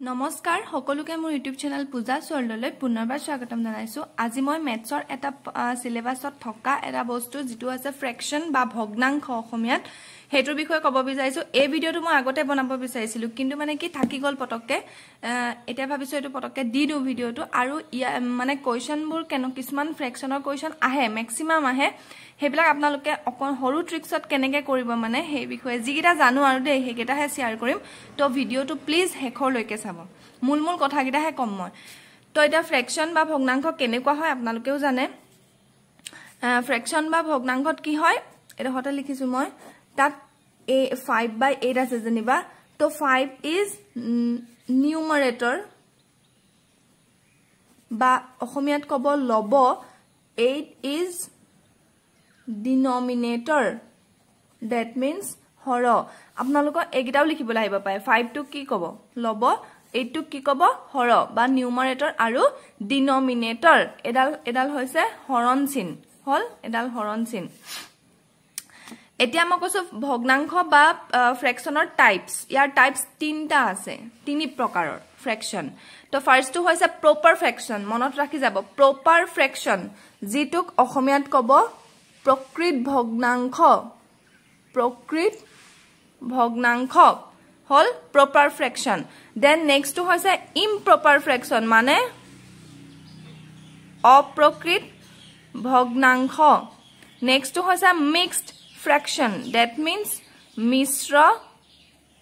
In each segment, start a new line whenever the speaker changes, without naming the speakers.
নমস্কাৰ সকলোকে মোৰ ইউটিউব চেনেল পূজা ৱৰ্ল্ডলৈ পুনৰবাৰ স্বাগতম জনাইছোঁ। আজি মই মেথছৰ এটা চিলেবাছত থকা এটা বস্তু যিটো আছে ফ্ৰেকশ্যন বা ভগ্নাংশ অসমীয়াত। সেইটোৰ বিষয়ে ক'ব বিচাৰিছোঁ। এই ভিডিঅ'টো মই আগতে বনাব বিচাৰিছিলোঁ কিন্তু মানে কি থাকি গ'ল পটককৈ এতিয়া ভাবিছোঁ এইটো পটককৈ দি দিওঁ ভিডিঅ'টো। আৰু ইয়াৰ মানে কুৱেশ্যনবোৰ কেনে কিছুমান ফ্ৰেকশ্যনৰ কুৱেশ্যন আহে মেক্সিমাম আহে। সেইবিলাক আপোনালোকে অকণ সৰু ট্ৰিক্সত কেনেকৈ কৰিব মানে সেই বিষয়ে যিকেইটা জানো আৰু দেই সেইকেইটাহে শ্বেয়াৰ কৰিম। তো ভিডিঅ'টো প্লিজ শেষৰলৈকে চাব। মূল মূল কথাকেইটাহে ক'ম মই। তো এতিয়া ফ্ৰেকশ্যন বা ভগ্নাংশ কেনেকুৱা হয় আপোনালোকেও জানে। ফ্ৰেকশ্যন বা ভগ্নাংশত কি হয় এডোখৰতে লিখিছোঁ মই। তাত ফাইভ বাই এইট আছে যেনিবা। তো ফাইভ ইজ নিউমাৰেটৰ বা অসমীয়াত ক'ব ল'ব eight is denominator that means Har আপোনালোকৰ এইকেইটাও লিখিবলৈ আহিব পাৰে। ফাইভটোক কি ক'ব? ল'ব। এইটোক কি ক'ব? হৰ বা নিউমাৰেটৰ আৰু ডিনমিনেটৰ এডাল এডাল হৈছে হৰণ চিন। হ'ল এডাল হৰণ চিন। এতিয়া মই কৈছো ভগ্নাংশ বা ফ্ৰেকশ্যনৰ টাইপছ ইয়াৰ টাইপছ তিনিটা আছে তিনি প্ৰকাৰৰ ফ্ৰেকশ্যন। তো ফাৰ্ষ্টটো হৈছে প্ৰপাৰ ফ্ৰেকশ্যন মনত ৰাখি যাব। প্ৰপাৰ ফ্ৰেকশ্যন যিটোক অসমীয়াত ক'ব প্ৰকৃত ভগ্নাংশ। প্ৰকৃত ভগ্নাংশ হ'ল প্ৰপাৰ ফ্ৰেকশ্যন দেন নেক্সটটো হৈছে ইমপ্ৰপাৰ ফ্ৰেকশ্যন মানে অপ্ৰকৃত ভগ্নাংশ। নেক্সটটো হৈছে মিক্সড ফ্ৰেকশ্যন ডেট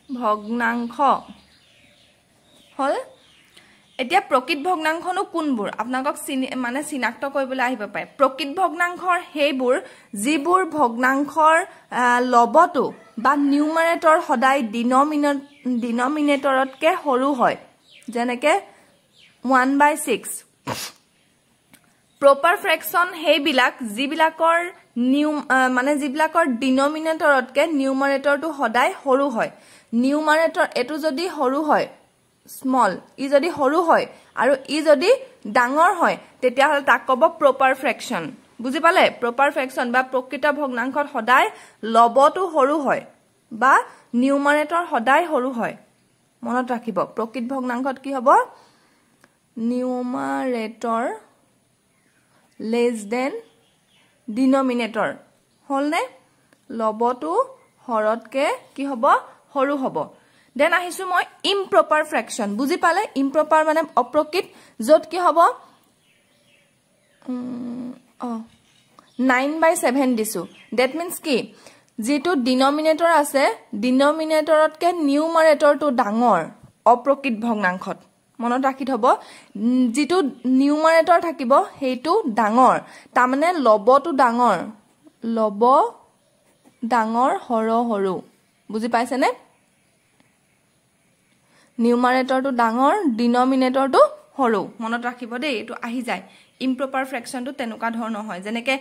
ভগ্নাংশ হ'ল এতিয়া প্ৰকৃত ভগ্নাংশনো কোনবোৰ? আপোনালোকক চিনি মানে চিনাক্ত কৰিবলৈ আহিব পাৰে। প্ৰকৃত ভগ্নাংশৰ সেইবোৰ যিবোৰ ভগ্নাংশৰ লবটো বা নিউমাৰেটৰ সদায় ডিনমিনে ডিনমিনেটৰতকৈ সৰু হয়। যেনেকৈ one by six. Proper fraction সেইবিলাক যিবিলাকৰ নিউ মানে যিবিলাকৰ ডিনমিনেটৰতকৈ নিউমাৰেটৰটো সদায় সৰু হয়। নিউমাৰেটৰ এইটো যদি সৰু হয় স্মল ই যদি সৰু হয় আৰু ই যদি ডাঙৰ হয় তেতিয়াহ'লে তাক ক'ব প্ৰপাৰ ফ্ৰেকশ্যন বুজি পালে? প্ৰপাৰ ফ্ৰেকশ্যন বা প্ৰকৃত ভগ্নাংশত সদায় লবটো সৰু হয় বা নিউমাৰেটৰ সদায় সৰু হয়। মনত ৰাখিব প্ৰকৃত ভগ্নাংশত কি হ'ব? নিউমাৰেটৰ লেছ দেন ডিনমিনেটৰ হ'লনে? লবটো হৰতকৈ কি হ'ব? সৰু হ'ব। দেন আহিছো মই ইমপ্ৰপাৰ ফ্ৰেকশ্যন বুজি পালে? ইমপ্ৰপাৰ মানে অপ্ৰকৃত। য'ত কি হ'ব? নাইন বাই ছেভেন দিছো। ডেট মিনছ কি? যিটো ডিনমিনেটৰ আছে ডিনমিনেটৰতকৈ নিউমাৰেটৰটো ডাঙৰ অপ্ৰকৃত ভগ্নাংশত। মনত ৰাখি থব। যিটো নিউমাৰেটৰ থাকিব সেইটো ডাঙৰ। তাৰমানে লবটো ডাঙৰ। লব ডাঙৰ সৰ সৰু। বুজি পাইছেনে? নিউমাৰেটৰটো ডাঙৰ ডিনমিনেটৰটো সৰু। মনত ৰাখিব দেই এইটো আহি যায়। ইমপ্ৰপাৰ ফ্ৰেকশ্যনটো তেনেকুৱা ধৰণৰ হয়। যেনেকৈ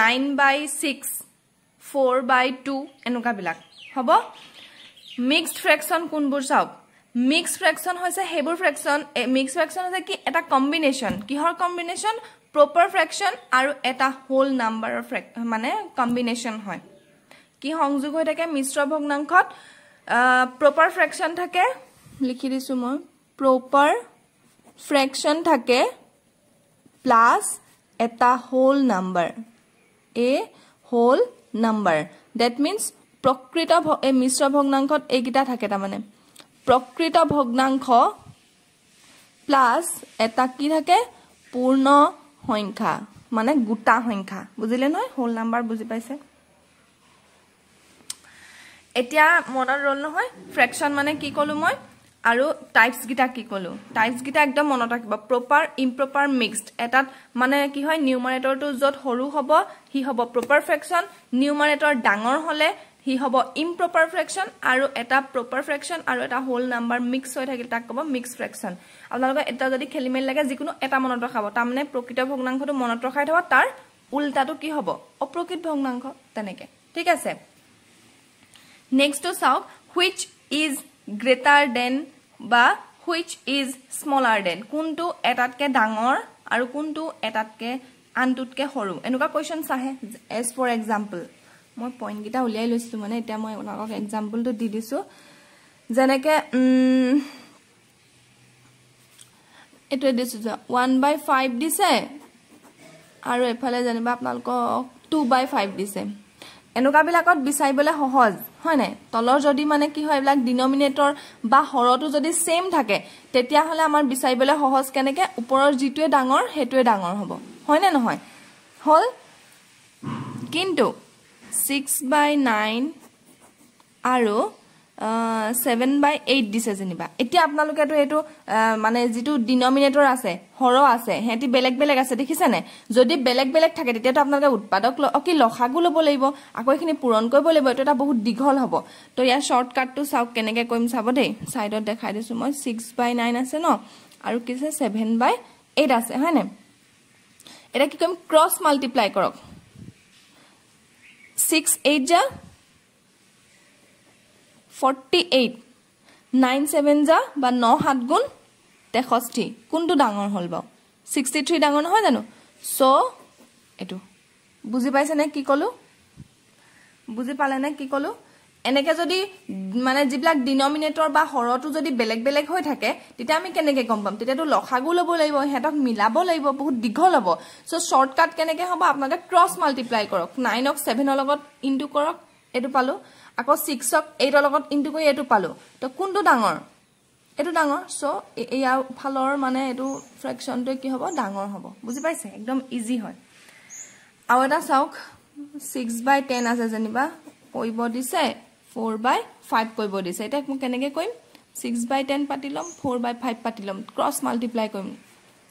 nine by six four by two এনেকুৱাবিলাক। হ'ব? মিক্সড ফ্ৰেকশ্যন কোনবোৰ চাওক? মিক্স ফ্ৰেকশ্যন হৈছে সেইবোৰ ফ্ৰেকশ্যন মিক্স ফ্ৰেকশ্যন হৈছে কি? এটা কম্বিনেশ্যন কিহৰ কম্বিনেশ্যন প্ৰপাৰ ফ্ৰেকশ্যন আৰু এটা হোল নাম্বাৰৰ ফ্ৰেক মানে কম্বিনেশ্যন হয়। কি সংযোগ হৈ থাকে মিশ্ৰ ভগ্নাংশত? প্ৰপাৰ ফ্ৰেকশ্যন থাকে লিখি দিছোঁ মই প্ৰপাৰ ফ্ৰেকশ্যন থাকে প্লাছ এটা whole number a whole number that means প্ৰকৃত এই মিশ্ৰ ভগ্নাংশত এইকেইটা থাকে তাৰমানে। প্ৰকৃত ভগ্নাংশ প্লাছ এটা কি থাকে? পূৰ্ণ সংখ্যা মানে গোটা সংখ্যা। বুজিলে নহয়? হোল নাম্বাৰ বুজি পাইছে? এতিয়া মনত ৰ'ল নহয়? ফ্ৰেকশ্যন মানে কি ক'লোঁ মই? আৰু টাইপছকেইটা কি ক'লোঁ? টাইপছকেইটা একদম মনত ৰাখিব। প্ৰপাৰ ইমপ্ৰপাৰ মিক্সড এটাত মানে কি হয়? নিউমাৰেটৰটো য'ত সৰু হ'ব সি হ'ব প্ৰপাৰ ফ্ৰেকশ্যন নিউমাৰেটৰ ডাঙৰ হ'লে সি হ'ব ইমপ্ৰপাৰ ফ্ৰেকশ্যন আৰু এটা প্ৰপাৰ ফ্ৰেকশ্যন আৰু এটা হোল নাম্বাৰ মিক্স হৈ থাকিলে তাক ক'ব মিক্স ফ্ৰেকশ্যন আপোনালোকে এটা যদি খেলি মেলি লাগে যিকোনো এটা মনত ৰখাব। তাৰমানে প্ৰকৃত ভগ্নাংশটো মনত ৰখাই থ'ব তাৰ উল্টাটো কি হ'ব? অপ্ৰকৃত ভগ্নাংশ তেনেকৈ। ঠিক আছে? নেক্সটটো চাওক হুইচ ইজ গ্ৰেটাৰ দেন বা হুইচ ইজ স্মলাৰ দেন কোনটো এটাতকৈ ডাঙৰ আৰু কোনটো এটাতকৈ আনটোতকৈ সৰু? এনেকুৱা কুৱেশ্যনছ আহে এজ ফৰ এক্সাম্পল মই পইণ্টকেইটা উলিয়াই লৈছিলোঁ মানে এতিয়া মই আপোনালোকক এক্সাম্পলটো দি দিছোঁ। যেনেকৈ এইটোৱে দিছোঁ ওৱান বাই ফাইভ দিছে আৰু এইফালে যেনিবা আপোনালোকক টু বাই ফাইভ দিছে। এনেকুৱাবিলাকত বিচাৰিবলৈ সহজ হয় নাই? তলৰ যদি মানে কি হয় এইবিলাক ডিনমিনেটৰ বা হৰটো যদি ছেইম থাকে তেতিয়াহ'লে আমাৰ বিচাৰিবলৈ সহজ কেনেকৈ? ওপৰৰ যিটোৱে ডাঙৰ সেইটোৱে ডাঙৰ হ'ব। হয়নে নহয়? হ'ল? কিন্তু ছিক্স বাই নাইন আৰু ছেভেন বাই এইট দিছে যেনিবা। এতিয়া আপোনালোকেতো এইটো মানে যিটো ডিনমিনেটৰ আছে সৰ আছে সিহঁতি বেলেগ বেলেগ আছে দেখিছেনে যদি বেলেগ বেলেগ থাকে তেতিয়াতো আপোনালোকে উৎপাদক কি লসাগু ল'ব লাগিব আকৌ এইখিনি পূৰণ কৰিব লাগিব এইটো এটা বহুত দীঘল হ'ব। তো ইয়াৰ শ্বৰ্টকাটটো চাওক কেনেকৈ কৰিম চাব দেই। ছাইডত দেখাই দিছোঁ মই ছিক্স বাই নাইন আছে ন? আৰু কি আছে? ছেভেন বাই এইট আছে হয়নে এতিয়া কি কৰিম? ক্ৰছ মাল্টিপ্লাই কৰক। ছিক্স এইট যা ফৰ্টি এইট নাইন ছেভেন যা বা ন সাত গুণ তেষষ্ঠি। কোনটো ডাঙৰ হ'ল বাৰু? ছিক্সটি থ্ৰী ডাঙৰ নহয় জানো? চ' এইটো। বুজি পাইছেনে? কি ক'লোঁ? বুজি পালেনে? কি ক'লোঁ? এনেকৈ যদি মানে যিবিলাক ডিনমিনেটৰ বা হৰটো যদি বেলেগ বেলেগ হৈ থাকে তেতিয়া আমি কেনেকৈ গম পাম? তেতিয়াতো লসাগু ল'ব লাগিব সিহঁতক মিলাব লাগিব বহুত দীঘল হ'ব। চ' শ্বৰ্টকাট কেনেকৈ হ'ব? আপোনালোকে ক্ৰছ মাল্টিপ্লাই কৰক। নাইনক ছেভেনৰ লগত ইনটু কৰক এইটো পালোঁ। আকৌ ছিক্সক এইটৰ লগত ইনটু কৰি এইটো পালোঁ। তো কোনটো ডাঙৰ? এইটো ডাঙৰ। চ' ইয়াৰ ফালৰ মানে এইটো ফ্ৰেকশ্যনটোৱে কি হ'ব? ডাঙৰ হ'ব। বুজি পাইছে? একদম ইজি হয়। আৰু এটা চাওক ছিক্স বাই টেন আছে যেনিবা। কৰিব দিছে। ফ'ৰ বাই ফাইভ কৰিব দিছে। এতিয়া মই কেনেকৈ কৰিম? ছিক্স বাই টেন পাতি ল'ম ফ'ৰ বাই ফাইভ পাতি ল'ম। ক্ৰছ মাল্টিপ্লাই কৰিম।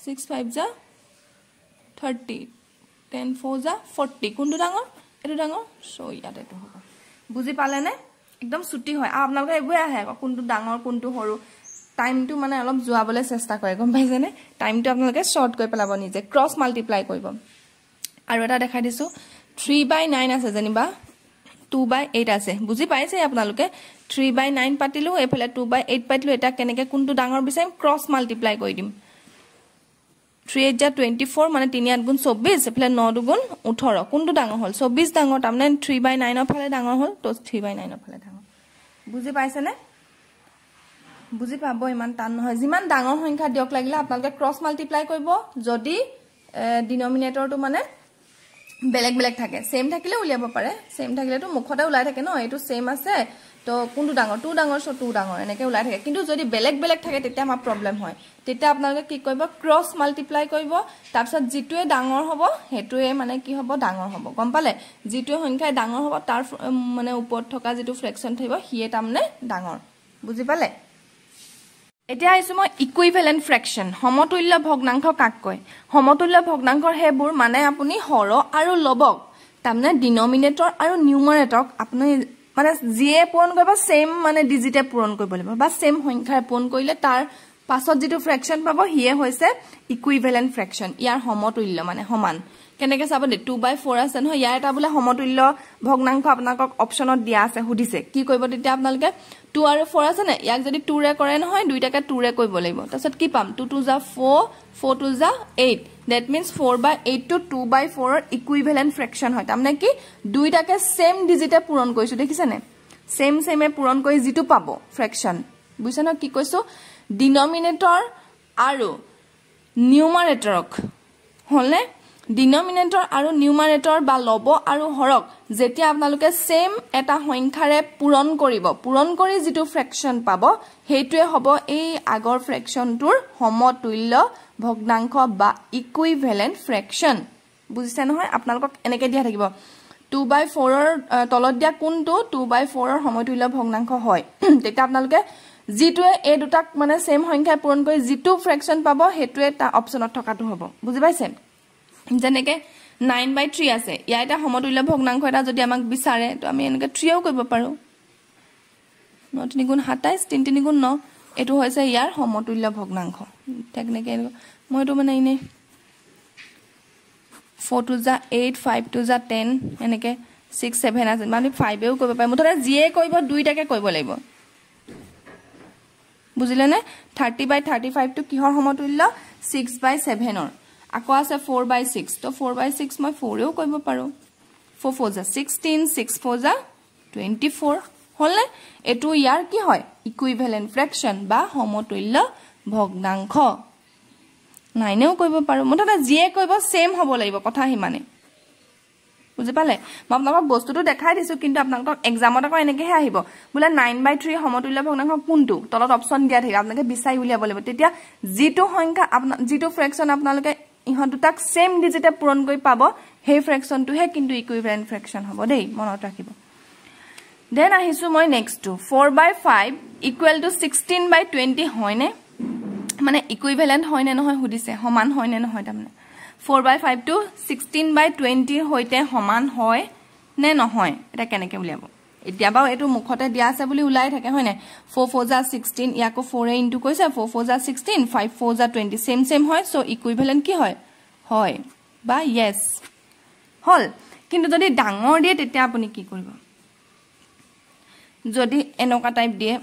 ছিক্স ফাইভ যা থাৰ্টি টেন ফ'ৰ যা ফৰ্টি কোনটো ডাঙৰ? এইটো ডাঙৰ? চ' ইয়াত এইটো হ'ব। বুজি পালেনে? একদম চুটি হয়। আৰু আপোনালোকে এইবোৰে আহে আকৌ কোনটো ডাঙৰ কোনটো সৰু। টাইমটো মানে অলপ যোৱাবলৈ চেষ্টা কৰে গম পাইছেনে? টাইমটো আপোনালোকে শ্বৰ্ট কৰি পেলাব নিজে। ক্ৰছ মাল্টিপ্লাই কৰিব। আৰু এটা দেখাই দিছোঁ। থ্ৰী বাই নাইন আছে যেনিবা। টু বাই এইট আছে। বুজি পাইছে আপোনালোকে? থ্ৰী বাই নাইন পাতিলোঁ এইফালে টু বাই এইট পাতিলোঁ এতিয়া কেনেকৈ কোনটো ডাঙৰ বিচাৰিম? ক্ৰছ মাল্টিপ্লাই কৰি দিম। থ্ৰী এইট যা টুৱেণ্টি ফ'ৰ মানে তিনি আঠ গুণ চৌব্বিছ এইফালে ন দুগুণ ওঠৰ। কোনটো ডাঙৰ হ'ল? চৌব্বিছ ডাঙৰ তাৰমানে থ্ৰী বাই নাইনৰ ফালে ডাঙৰ হ'ল ত' থ্ৰী বাই নাইনৰ ফালে ডাঙৰ। বুজি পাইছেনে? বুজি পাব ইমান টান নহয়। যিমান ডাঙৰ সংখ্যা দিয়ক লাগিলে আপোনালোকে ক্ৰছ মাল্টিপ্লাই কৰিব। যদি ডিনমিনেটৰটো মানে বেলেগ বেলেগ থাকে। ছেইম থাকিলে উলিয়াব পাৰে। ছেইম থাকিলেতো মুখতে ওলাই থাকে ন? এইটো ছেইম আছে। তো কোনটো ডাঙৰ? টু ডাঙৰ চ' টু ডাঙৰ এনেকৈ ওলাই থাকে। কিন্তু যদি বেলেগ বেলেগ থাকে তেতিয়া আমাৰ প্ৰব্লেম হয়। তেতিয়া আপোনালোকে কি কৰিব? ক্ৰছ মাল্টিপ্লাই কৰিব। তাৰপিছত যিটোৱে ডাঙৰ হ'ব সেইটোৱে মানে কি হ'ব? ডাঙৰ হ'ব। গম পালে? যিটোৱে সংখ্যাই ডাঙৰ হ'ব তাৰ মানে ওপৰত থকা যিটো ফ্ৰেকশ্যন থাকিব সিয়ে তাৰমানে ডাঙৰ। বুজি পালে? এতিয়া আহিছোঁ মই ইকুইভেলেণ্ট ফ্ৰেকশ্যন সমতুল্য ভগ্নাংশ কাক কয় সমতুল্য ভগ্নাংশৰ সেইবোৰ মানে আপুনি হৰ আৰু লবক তাৰমানে ডিনমিনেটৰ আৰু নিউমাৰেটৰক আপুনি মানে যিয়ে পূৰণ কৰিব ছেইম মানে ডিজিটে পূৰণ কৰিব লাগিব বা ছেইম সংখ্যাৰে পূৰণ কৰিলে তাৰ পাছত যিটো ফ্ৰেকশ্যন পাব সিয়ে হৈছে ইকুইভেলেণ্ট ফ্ৰেকশ্যন ইয়াৰ সমতুল্য মানে সমান। কেনেকৈ চাব দেই টু বাই ফ'ৰ আছে নহয় ইয়াৰ এটা বোলে সমতুল্য ভগ্নাংশ আপোনালোকক অপশ্যনত দিয়া আছে সুধিছে। কি কৰিব তেতিয়া আপোনালোকে? টু আৰু ফ'ৰ আছে নে? ইয়াক যদি টুৰে কৰে নহয় দুইটাকে টুৰে কৰিব লাগিব। তাৰপিছত কি পাম? টু টু যা ফ'ৰ ফ'ৰ টু যা eight that means four by এইটটো two by ফ'ৰৰ ইকুইভেলেণ্ট ফ্ৰেকশ্যন হয়। তাৰমানে কি? দুইটাকে ছেইম ডিজিটে পূৰণ কৰিছোঁ দেখিছেনে ছেইম ছেইমে পূৰণ কৰি যিটো পাব ফ্ৰেকশ্যন বুজিছে নহয় কি কৈছোঁ? ডিনমিনেটৰ আৰু নিউমাৰেটৰক হ'লনে? ডিনমিনেটৰ আৰু নিউমাৰেটৰ বা লব আৰু হৰক যেতিয়া আপোনালোকে ছেইম এটা সংখ্যাৰে পূৰণ কৰিব পূৰণ কৰি যিটো ফ্ৰেকশ্যন পাব সেইটোৱে হ'ব এই আগৰ ফ্ৰেকশ্যনটোৰ সমতুল্য ভগ্নাংশ বা ইকুইভেলেণ্ট ফ্ৰেকশ্যন বুজিছে নহয়? আপোনালোকক এনেকৈ দিয়া থাকিব। টু বাই ফ'ৰৰ তলত দিয়া কোনটো? টু বাই ফ'ৰৰ সমতুল্য ভগ্নাংশ হয়। তেতিয়া আপোনালোকে যিটোৱে এই দুটাক মানে ছেইম সংখ্যাই পূৰণ কৰি যিটো ফ্ৰেকশ্যন পাব সেইটোৱে তাৰ অপশ্যনত থকাটো হ'ব। বুজি পাইছে? যেনেকৈ নাইন বাই থ্ৰী আছে। ইয়াৰ এটা সমতুল্য ভগ্নাংশ এটা যদি আমাক বিচাৰে তো আমি এনেকৈ থ্ৰীও কৰিব পাৰোঁ। ন তিনি গুণ সাতাইছ তিনি তিনি গুণ ন এইটো হৈছে ইয়াৰ সমতুল্য ভগ্নাংশ তেনেকৈ মই এইটো মানে এনেই ফ'ৰ টু যা এইট ফাইভ টু যা টেন এনেকৈ ছিক্স ছেভেন আছে। মানে ফাইভেও কৰিব পাৰে। মুঠতে যিয়ে কৰিব দুইটাকে কৰিব লাগিব। বুজিলেনে? থাৰ্টি বাই থাৰ্টি ফাইভটো কিহৰ সমতুল্য? ছিক্স বাই ছেভেনৰ আকৌ আছে ফ'ৰ বাই ছিক্স তো ফ'ৰ বাই ছিক্স মই ফ'ৰেও কৰিব পাৰোঁ। ফ'ৰ ফ'ৰ যা ছিক্সটিন ছিক্স ফ'ৰ যা টুৱেণ্টি ফ'ৰ হ'লনে? এইটো ইয়াৰ কি হয়? ইকুইভেলেণ্ট ফ্ৰেকশ্যন বা সমতুল্য ভগ্নাংশ। নাইনেও কৰিব পাৰোঁ। মুঠতে যিয়ে কৰিব ছেইম হ'ব লাগিব কথা সিমানে বুজি পালে? মই আপোনালোকক বস্তুটো দেখাই দিছোঁ কিন্তু আপোনালোকক এক্সামত আকৌ এনেকৈহে আহিব। বোলে নাইন বাই থ্ৰী সমতুল্য ভগ্নাংশ কোনটো? তলত অপশ্যন দিয়া থাকিব আপোনালোকে বিচাৰি উলিয়াব লাগিব। তেতিয়া যিটো সংখ্যা আপোনাৰ যিটো ফ্ৰেকশ্যন আপোনালোকে ইহঁত দুটাক ছেইম ডিজিটে পূৰণ কৰি পাব সেই ফ্ৰেকশ্যনটোহে কিন্তু ইকুইভেলেণ্ট ফ্ৰেকশ্যন হ'ব দেই মনত ৰাখিব। দেন আহিছোঁ মই নেক্সটটো four by five equal to sixteen by twenty হয়নে? মানে ইকুইভেলেণ্ট হয়নে নহয় সুধিছে সমান হয়নে নহয় তাৰমানে? ফ'ৰ বাই ফাইভটো ছিক্সটিন বাই টুৱেণ্টিৰ সৈতে সমান হয় নে নহয়? এতিয়া কেনেকৈ উলিয়াব? এতিয়া বাৰু এইটো মুখতে দিয়া আছে বুলি ওলাই থাকে হয় নাই ফ'ৰ ফ'ৰ জা ছিক্সটিন ইয়াকো ফ'ৰে ইনটু কৈছে ফ'ৰ ফ'ৰ জা ছিক্সটিন ফাইভ ফ'ৰ জা টুৱেণ্টি ছেম ছেম হয় চ' ইকুইভেলেণ্ট কি হয়? হয় বা য়েছ হ'ল। কিন্তু যদি ডাঙৰ দিয়ে তেতিয়া আপুনি কি কৰিব? যদি এনেকুৱা টাইপ দিয়ে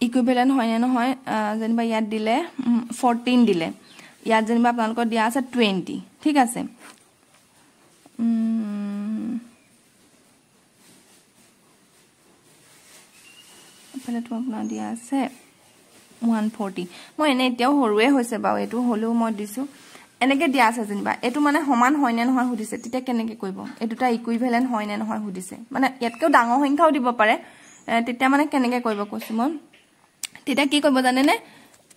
ইকুইভেলেণ্ট হয়নে নহয় যেনিবা ইয়াত দিলে ফৰ্টিন দিলে। ইয়াত যেনিবা আপোনালোকৰ দিয়া আছে টুৱেণ্টি ঠিক আছে। এইফালেতো আপোনাৰ দিয়া আছে ওৱান ফৰ্টি মই এনেই এতিয়াও সৰুৱে হৈছে বাৰু এইটো হ'লেও মই দিছোঁ। এনেকৈ দিয়া আছে যেনিবা। এইটো মানে সমান হয়নে নহয় সুধিছে তেতিয়া কেনেকৈ কৰিব? এই দুটা ইকুইভেলেণ্ট হয়নে নহয় সুধিছে। মানে ইয়াতকৈও ডাঙৰ সংখ্যাও দিব পাৰে। তেতিয়া মানে কেনেকৈ কৰিব কৈছোঁ মই? তেতিয়া কি কৰিব জানেনে?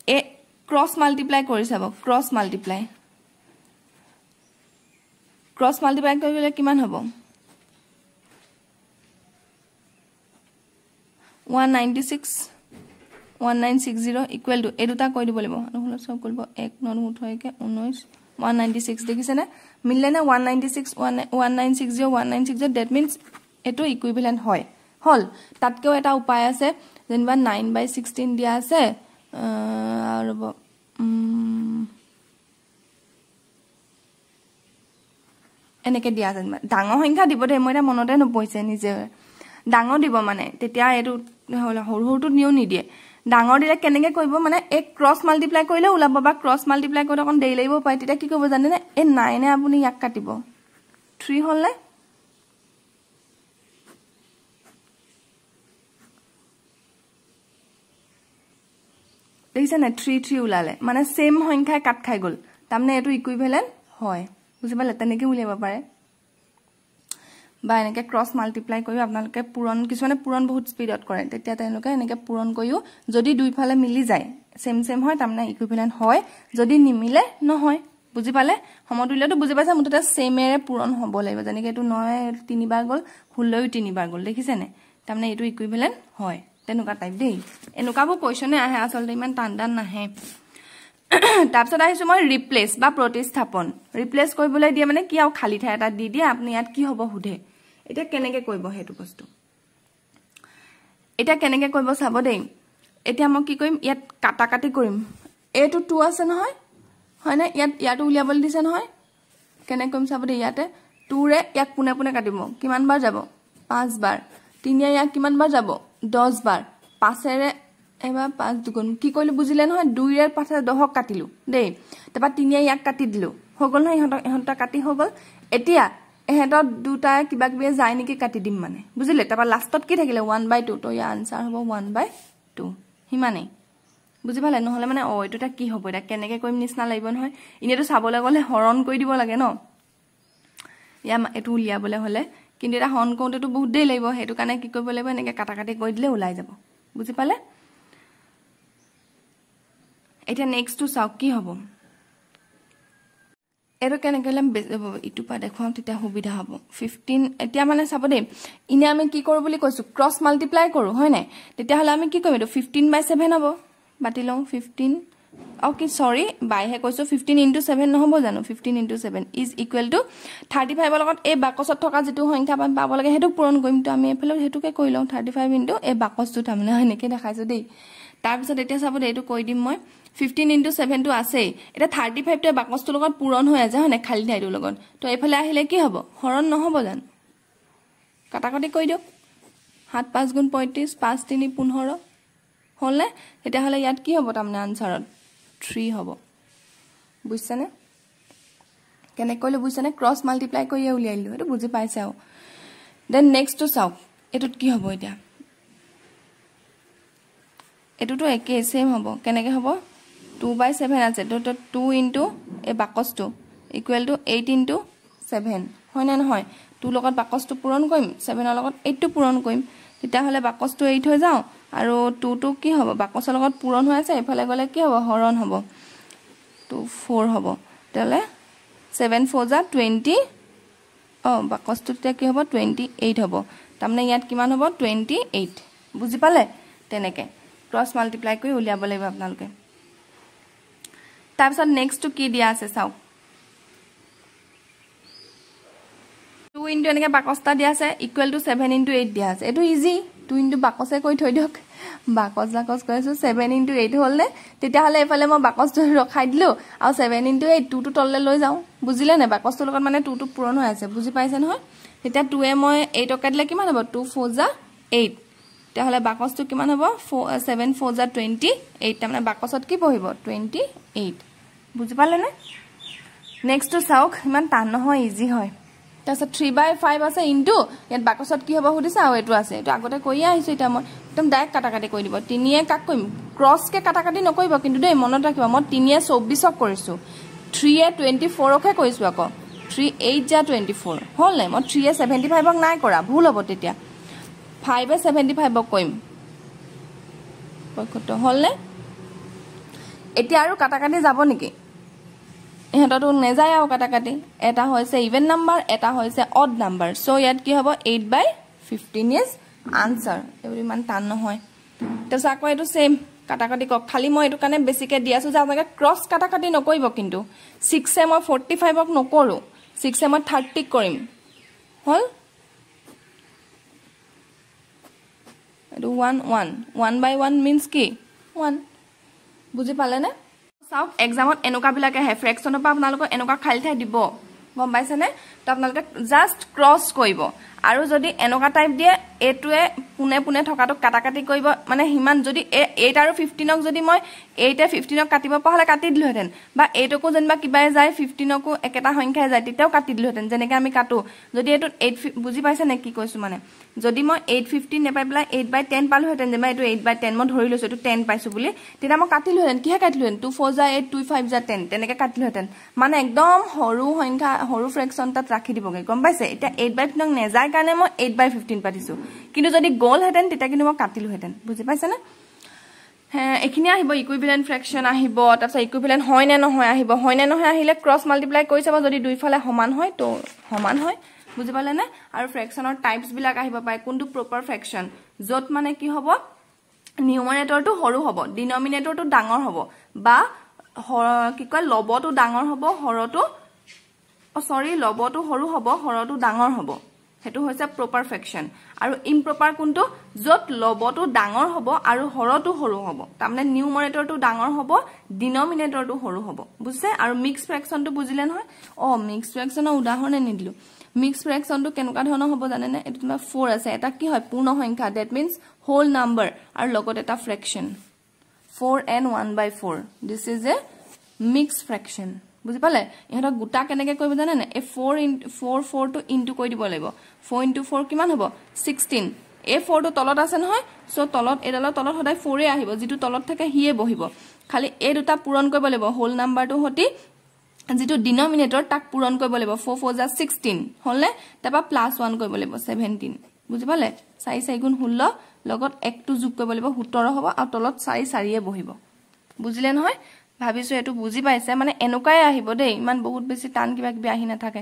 এই ক্ৰছ মাল্টিপ্লাই কৰি চাব। ক্ৰছ মাল্টিপ্লাই ক্ৰছ মাল্টিপ্লাই কৰিবলৈ কিমান হ'ব? One ninety six one nine six zero' equal to এই দুটা কৈ দিব লাগিব। নহ'লে চব কৰিব। এক ন ওঠৰকৈ ঊনৈছ ওৱান নাইণ্টি ছিক্স। দেখিছেনে? মিলিলেনে one ninety six one one nine six zero' one nine six zero' that means এইটো ইকুইভেলেণ্ট হয়। হ'ল। তাতকৈও এটা উপায় আছে। যেনিবা নাইন বাই ছিক্সটিন দিয়া আছে। ৰ'ব এনেকৈ দিয়া যেনিবা ডাঙৰ সংখ্যা দিব দেই মই এতিয়া মনতে নপৰিছে নিজে। ডাঙৰ দিব মানে তেতিয়া এইটো সৰু সৰুটো নিও নিদিয়ে। ডাঙৰ দিলে কেনেকৈ কৰিব মানে এই ক্ৰছ মাল্টিপ্লাই কৰিলে ওলাব বা ক্ৰছ মাল্টিপ্লাই কৰোঁতে অকণ দেৰি লাগিব পাৰে তেতিয়া কি কৰিব জানেনে? এই নাইনে আপুনি ইয়াক কাটিব। থ্ৰী হ'লনে দেখিছে নাই থ্ৰী থ্ৰী ওলালে। মানে ছেইম সংখ্যাই কাট খাই গ'ল। তাৰমানে এইটো ইকুইভেলেণ্ট হয়। বুজি পালে? তেনেকৈ উলিয়াব পাৰে। বা এনেকৈ ক্ৰছ মাল্টিপ্লাই কৰিও আপোনালোকে পূৰণ কিছুমানে পূৰণ বহুত স্পীডত কৰে। তেতিয়া তেওঁলোকে এনেকৈ পূৰণ কৰিও যদি দুইফালে মিলি যায় ছেম ছেম হয় তাৰমানে ইকুইভেলেণ্ট হয়। যদি নিমিলে নহয়। বুজি পালে? সমতুল্যটো বুজি পাইছে মুঠতে ছেমেৰে পূৰণ হ'ব লাগিব। যেনেকৈ এইটো নয় তিনিবাৰ গ'ল ষোল্লয়ো তিনিবাৰ গ'ল দেখিছেনে তাৰমানে এইটো ইকুইভেলেণ্ট হয়। তেনেকুৱা টাইপ দেই। এনেকুৱাবোৰ কুৱেশ্যনে আহে আচলতে ইমান টান টান নাহে। তাৰপিছত আহিছোঁ মই ৰিপ্লেচ বা প্ৰতিস্থাপন। ৰিপ্লেচ কৰিবলৈ দিয়ে মানে কি আৰু খালী ঠাই এটা দি দিয়ে আপুনি ইয়াত কি হ'ব সোধে। এতিয়া কেনেকৈ কৰিব সেইটো বস্তু? এতিয়া কেনেকৈ কৰিব চাব দেই। এতিয়া মই কি কৰিম? ইয়াত কাটা কাটি কৰিম। এইটো টু আছে নহয়। হয়নে? ইয়াত ইয়াতো উলিয়াবলৈ দিছে নহয়। কেনেকৈ কৰিম চাব দেই ইয়াতে। টুৰে ইয়াক পোনে পোনে কাটিব। কিমান বাৰ যাব? পাঁচবাৰ তিনিয়ে ইয়াক কিমান বাৰ যাব? দহ বাৰ। পাঁচেৰে এবাৰ পাঁচ দুগুণ। কি কৰিলোঁ বুজিলে নহয়? দুইৰে পাঁচে দহক কাটিলোঁ দেই। তাৰপৰা তিনিয়ে ইয়াক কাটি দিলোঁ। হৈ গ'ল নহয়? ইহঁতক ইহঁতটা কাটি হৈ গ'ল। এতিয়া ইহঁতৰ দুটাই কিবা কিবি যায় নেকি কাটি দিম মানে। বুজিলে? তাৰপৰা লাষ্টত কি থাকিলে? ওৱান বাই টু তো ইয়াৰ আনচাৰ হ'ব ওৱান বাই টু সিমানেই। বুজি পালে? নহ'লে মানে অঁ এইটো এতিয়া কি হ'ব? এতিয়া কেনেকৈ কৰিম নিচিনা লাগিব নহয়। এনেইতো চাবলৈ গ'লে হৰণ কৰি দিব লাগে ন? ইয়াৰ এইটো উলিয়াবলৈ হ'লে। কিন্তু এতিয়া হৰণ কৰোঁতেতো বহুত দেৰি লাগিব। সেইটো কাৰণে কি কৰিব লাগিব? এনেকৈ কাটা কাটি কৰি দিলে ওলাই যাব। বুজি পালে? এতিয়া নেক্সটটো চাওক কি হ'ব? এইটো কেনেকৈ হ'লে ইটোৰ পৰা দেখুৱাওঁ তেতিয়া সুবিধা হ'ব। ফিফটিন এতিয়া মানে চাব দেই এনেই আমি কি কৰোঁ বুলি কৈছোঁ ক্ৰছ মাল্টিপ্লাই কৰোঁ হয় নাই? তেতিয়াহ'লে আমি কি কৰিম এইটো? ফিফটিন বাই ছেভেন হ'ব। পাতি লওঁ ফিফটিন অঁ কি চৰি বাইহে কৈছোঁ ফিফটিন ইণ্টু ছেভেন নহ'ব জানো? Fifteen into seven is equal to thirty ফাইভৰ লগত এই বাকচত থকা যিটো সংখ্যা পাব লাগে সেইটো পূৰণ কৰিম। তো আমি এইফালে সেইটোকে কৰি লওঁ থাৰ্টি ফাইভ ইণ্টু এই বাকচটো তাৰমানে সেনেকৈ দেখাইছোঁ দেই। তাৰপিছত এতিয়া চাব দেই এইটো কৈ দিম মই। ফিফটিন ইণ্টু ছেভেনটো আছেই। এতিয়া থাৰ্টি ফাইভটোৱে বাকচটোৰ লগত পূৰণ হৈ আছে হয় নাই? খালী ঠাইটোৰ লগত। তো এইফালে আহিলে কি হ'ব? হৰণ নহ'ব জানো? কাটা কাটি কৰি দিয়ক। সাত পাঁচ গুণ পঁয়ত্ৰিছ পাঁচ তিনি পোন্ধৰ। হ'লনে? তেতিয়াহ'লে ইয়াত কি হ'ব তাৰমানে আনচাৰত? থ্ৰী হ'ব। বুজিছেনে? কেনেকৈ কৰিলে বুজিছেনে? ক্ৰছ মাল্টিপ্লাই কৰিয়ে উলিয়াই দিলোঁ। সেইটো বুজি পাইছে আৰু। দেন নেক্সটটো চাওক। এইটোত কি হ'ব এতিয়া? এইটোতো একেই ছেইম হ'ব। কেনেকৈ হ'ব? টু বাই ছেভেন আছে। তো টু ইনটু এই বাকচটো equal to eight into seven হয়নে নহয়? টুৰ লগত বাকচটো পূৰণ কৰিম ছেভেনৰ লগত এইটটো পূৰণ কৰিম। তেতিয়াহ'লে বাকচটো এৰি থৈ যাওঁ আৰু টুটো কি হ'ব? বাকচৰ লগত পূৰণ হৈ আছে এইফালে গ'লে কি হ'ব? হৰণ হ'ব। টু ফ'ৰ হ'ব। তেতিয়াহ'লে ছেভেন ফ'ৰ যা টুৱেণ্টি অঁ বাকচটো তেতিয়া কি হ'ব? টুৱেণ্টি এইট হ'ব। তাৰমানে ইয়াত কিমান হ'ব? টুৱেণ্টি এইট বুজি পালে? তেনেকৈ। ক্ৰছ মাল্টিপ্লাই কৰি উলিয়াব লাগিব আপোনালোকে। তাৰপিছত নেক্সটটো কি দিয়া আছে চাওক। টু ইণ্টু এনেকৈ বাকচটা দিয়া আছে equal to seven into eight দিয়া আছে। এইটো ইজি টু ইণ্টু বাকচে কৰি থৈ দিয়ক। বাকচ বাকচ কৈ আছোঁ ছেভেন ইণ্টু এইট হ'লনে? তেতিয়াহ'লে এইফালে মই বাকচটো ৰখাই দিলোঁ আৰু ছেভেন ইণ্টু এইট টুটো তললৈ লৈ যাওঁ। বুজিলে নে? বাকচটোৰ লগত মানে টুটো পূৰণ হৈ আছে। বুজি পাইছে নহয়? তেতিয়া টুৱে মই এইটকে দিলে কিমান হ'ব? টু ফ'ৰ জা এইট তেতিয়াহ'লে বাকচটো কিমান হ'ব? ফ'ৰ ছেভেন ফ'ৰ জা টুৱেণ্টি এইট তাৰমানে বাকচত কি পঢ়িব টুৱেণ্টি এইট বুজি পালেনে নেক্সটটো চাওক ইমান টান নহয় ইজি হয়। তাৰপিছত থ্ৰী বাই ফাইভ আছে ইনটু ইয়াত বাকচত কি হ'ব সুধিছে? আৰু এইটো আছে। এইটো আগতে কৰিয়ে আহিছোঁ এতিয়া মই। একদম ডাইৰেক্ট কাটা কাটি কৰি দিব। তিনিয়ে কাক কৰিম? ক্ৰছকৈ কাটা কাটি নকৰিব কিন্তু দেই মনত ৰাখিব মই তিনিয়ে চৌব্বিছক কৰিছোঁ। থ্ৰীয়ে টুৱেণ্টি ফ'ৰকহে কৰিছোঁ আকৌ। থ্ৰী এইট যা টুৱেণ্টি ফ'ৰ হ'ল নাই? মই থ্ৰীয়ে ছেভেণ্টি ফাইভক নাই কৰা। ভুল হ'ব তেতিয়া। ফাইভে ছেভেণ্টি ফাইভক কৰিম। পঁয়সত্তৰ হ'লনে? এতিয়া আৰু কাটা কাটি যাব নেকি? ইহঁতৰতো নেযায় আৰু কাটা কাটি এটা হৈছে ইভেন নাম্বাৰ এটা হৈছে অড নাম্বাৰ চ' ইয়াত কি হ'ব? Eight by fifteen is answer এইবোৰ ইমান টান নহয়। তাৰপিছত আকৌ এইটো ছেইম কাটা কাটি কওক খালি মই এইটো কাৰণে বেছিকৈ দি আছোঁ যে আপোনালোকে ক্ৰছ কাটা কাটি নকৰিব কিন্তু। ছিক্সে মই ফৰ্টি ফাইভক নকৰোঁ। ছিক্সে মই থাৰ্টিক কৰিম। হ'ল? এইটো one one one by one means কি? ওৱান বুজি পালেনে? চাওক এক্সামত এনেকুৱাবিলাকে আহে। ফ্ৰেকশ্যনৰ পৰা আপোনালোকক এনেকুৱা খালী ঠাই দিব। গম পাইছেনে? তো আপোনালোকে জাষ্ট ক্ৰছ কৰিব। আৰু যদি এনেকুৱা টাইপ দিয়ে এইটোৱে পোনে পোনে থকাটোক কাটা কাটি কৰিব। মানে সিমান যদি এইট আৰু ফিফটিনক যদি মই এইটে ফিফটিনক কাটিব পৰা হ'লে কাটি দিলোহেঁতেন। বা এইটকো যেনিবা কিবাই যায় ফিফটিনকো একেটা সংখ্যাই যায় তেতিয়াও কাটি দিলোহেঁতেন যেনেকৈ আমি কাটো। যদি এইটোত এইট বুজি পাইছে নে কি কৈছোঁ মানে? যদি মই এইট ফিফটিন নেপাই পেলাই এইট বাই টেন পালোহেঁতেন যেনিবা এইটো এইট বাই টেন মই ধৰি লৈছোঁ এইটো টেন পাইছোঁ বুলি তেতিয়া মই কাটিলোহেঁতেন কিহে কাটিলোহেঁতেন টু ফ'ৰ যা এইট টু ফাইভ যা টেন তেনেকৈ কাটিলোহেঁতেন মানে একদম সৰু সংখ্যা সৰু ফ্ৰেকশ্যন তাত ৰাখি দিবগৈ। গম পাইছে? এতিয়া এইট বাই ফিফটিনক নেযায় কাৰণে মই এইট বাই ফিফটিন পাতিছোঁ। কিন্তু যদি গ'লহেঁতেন তেতিয়া কিন্তু মই কাটিলোহেঁতেন বুজি পাইছেনে? এইখিনি আহিব ইকুইভিলেণ্ট ফ্ৰেকশ্যন আহিব তাৰপিছত ইকুইভিলেণ্ট হয় নে নহয় আহিব হয় নে নহয় আহিলে ক্ৰছ মাল্টিপ্লাই কৰি চাব যদি দুইফালে সমান হয় তো সমান হয়। বুজি পালেনে? আৰু ফ্ৰেকশ্যনৰ টাইপছবিলাক আহিব পাৰে কোনটো প্ৰপাৰ ফ্ৰেকশ্যন য'ত মানে কি হ'ব? নিউমাৰেটৰটো সৰু হ'ব ডিনমিনেটৰটো ডাঙৰ হ'ব বা কি কয় লবটো ডাঙৰ হ'ব হৰটো চৰি লবটো সৰু হ'ব হৰটো ডাঙৰ হ'ব। সেইটো হৈছে প্ৰপাৰ ফ্ৰেকশ্যন আৰু ইমপ্ৰপাৰ কোনটো? য'ত লবটো ডাঙৰ হ'ব আৰু হৰটো সৰু হ'ব। তাৰমানে নিউমাৰেটৰটো ডাঙৰ হ'ব ডিনমিনেটৰটো সৰু হ'ব। বুজিছে? আৰু মিক্স ফ্ৰেকশ্যনটো বুজিলে নহয়? অঁ মিক্স ফ্ৰেকশ্যনৰ উদাহৰণে নিদিলোঁ। মিক্স ফ্ৰেকশ্যনটো কেনেকুৱা ধৰণৰ হ'ব জানেনে? এইটো তোমাৰ ফ'ৰ আছে। এটা কি হয়? পূৰ্ণ সংখ্যা। ডেট মিনছ হোল নাম্বাৰ আৰু লগত এটা fraction four and one by four this is a mix fraction বুজি পালে? ইহঁতক গোটা কেনেকৈ কৰিব জানেনে এই ফ'ৰ ইণ্টু ফ'ৰ ফ'ৰটো ইনটু কৰি দিব লাগিব। ফ'ৰ ইনটু ফ'ৰ কিমান হ'ব? ছিক্সটিন এই ফ'ৰটো তলত আছে নহয় চ' তলত এইডালৰ তলত সদায় ফ'ৰে আহিব। যিটো তলত থাকে সিয়ে বহিব। খালি এই দুটা পূৰণ কৰিব লাগিব। হোল নাম্বাৰটোৰ সৈতে যিটো ডিনমিনেটৰ তাক পূৰণ কৰিব লাগিব। ফ'ৰ ফ'ৰ জা ছিক্সটিন হ'লনে? তাৰপৰা প্লাছ ওৱান কৰিব লাগিব ছেভেণ্টিন বুজি পালে? চাৰি চাৰি গুণ ষোল্ল লগত একটো যোগ কৰিব লাগিব সোতৰ হ'ব আৰু তলত চাৰি চাৰিয়ে বহিব। বুজিলে নহয়? ভাবিছোঁ এইটো বুজি পাইছে। মানে এনেকুৱাই আহিব দেই। ইমান বহুত বেছি টান কিবা কিবি আহি নাথাকে।